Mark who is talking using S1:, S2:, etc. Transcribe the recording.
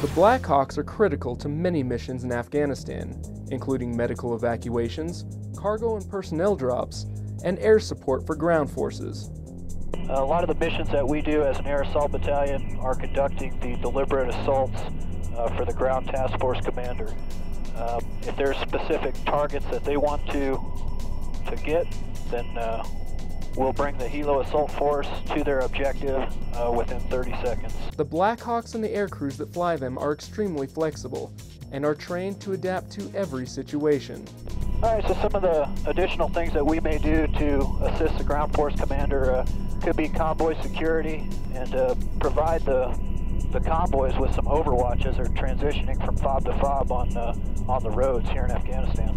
S1: The Blackhawks are critical to many missions in Afghanistan, including medical evacuations, cargo and personnel drops, and air support for ground forces.
S2: A lot of the missions that we do as an air assault battalion are conducting the deliberate assaults uh, for the ground task force commander. Um, if there's specific targets that they want to to get, then uh, we'll bring the helo assault force to their objective uh, within 30 seconds.
S1: The Blackhawks and the air crews that fly them are extremely flexible and are trained to adapt to every situation.
S2: All right, so some of the additional things that we may do to assist the ground force commander uh, could be convoy security and uh, provide the the convoys with some overwatch as they're transitioning from fob to fob on uh, on the roads here in Afghanistan.